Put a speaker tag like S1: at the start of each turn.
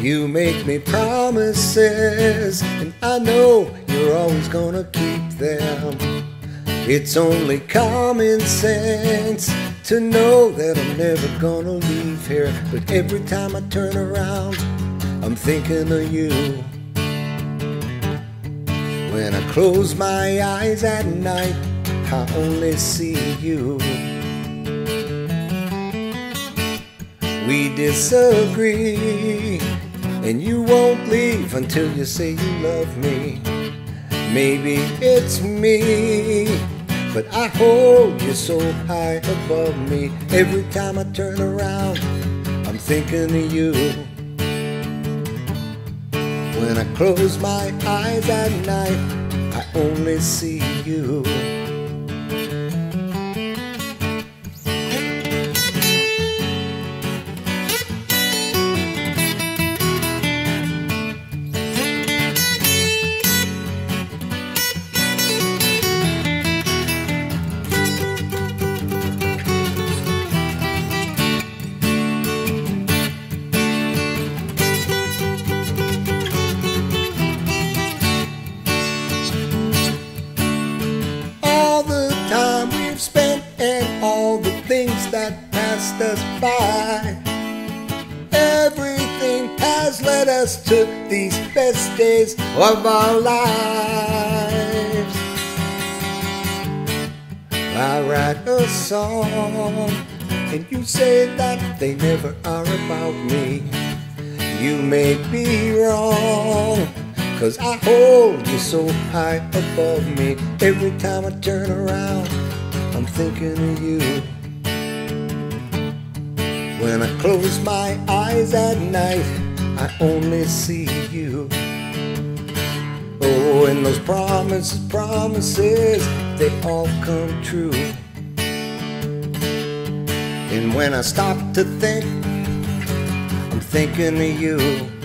S1: You make me promises, and I know you're always gonna keep them. It's only common sense to know that I'm never gonna leave here. But every time I turn around, I'm thinking of you. When I close my eyes at night, I only see you. We disagree, and you won't leave until you say you love me. Maybe it's me, but I hold you so high above me. Every time I turn around, I'm thinking of you. When I close my eyes at night, I only see you. And all the things that passed us by. Everything has led us to these best days of our lives. I write a song and you say that they never are about me. You may be wrong, cause I hold you so high above me. Every time I turn around, I'm thinking of you. When I close my eyes at night, I only see you. Oh, and those promises, promises, they all come true. And when I stop to think, I'm thinking of you.